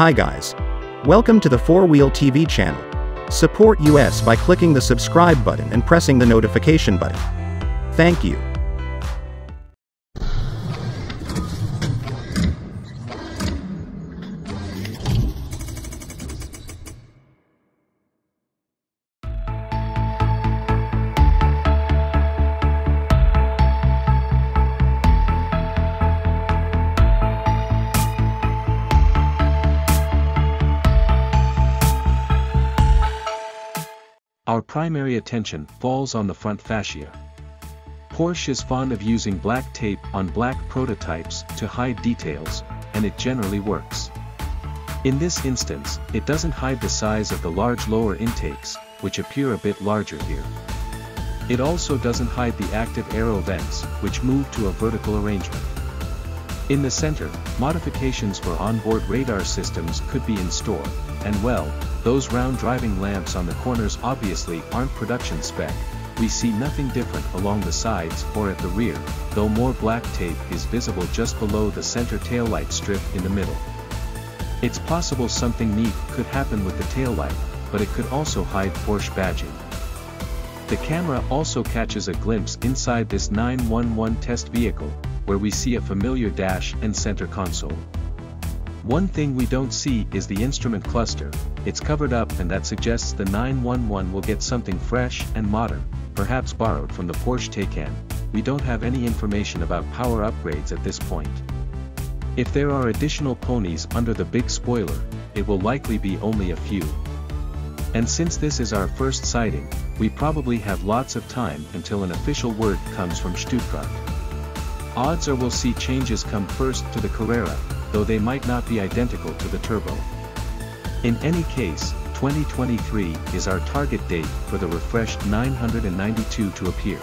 Hi guys. Welcome to the 4-Wheel TV channel. Support us by clicking the subscribe button and pressing the notification button. Thank you. Our primary attention falls on the front fascia. Porsche is fond of using black tape on black prototypes to hide details, and it generally works. In this instance, it doesn't hide the size of the large lower intakes, which appear a bit larger here. It also doesn't hide the active aero vents, which move to a vertical arrangement. In the center, modifications for onboard radar systems could be in store, and well, those round driving lamps on the corners obviously aren't production spec, we see nothing different along the sides or at the rear, though more black tape is visible just below the center taillight strip in the middle. It's possible something neat could happen with the taillight, but it could also hide Porsche badging. The camera also catches a glimpse inside this 911 test vehicle, where we see a familiar dash and center console. One thing we don't see is the instrument cluster, it's covered up and that suggests the 911 will get something fresh and modern, perhaps borrowed from the Porsche Taycan, we don't have any information about power upgrades at this point. If there are additional ponies under the big spoiler, it will likely be only a few. And since this is our first sighting, we probably have lots of time until an official word comes from Stuttgart. Odds are we'll see changes come first to the Carrera, though they might not be identical to the Turbo. In any case, 2023 is our target date for the refreshed 992 to appear.